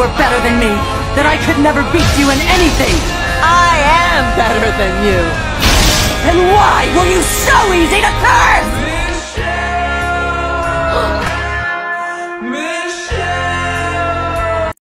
were better than me, that I could never beat you in anything. I am better than you. Then why were you so easy to talk?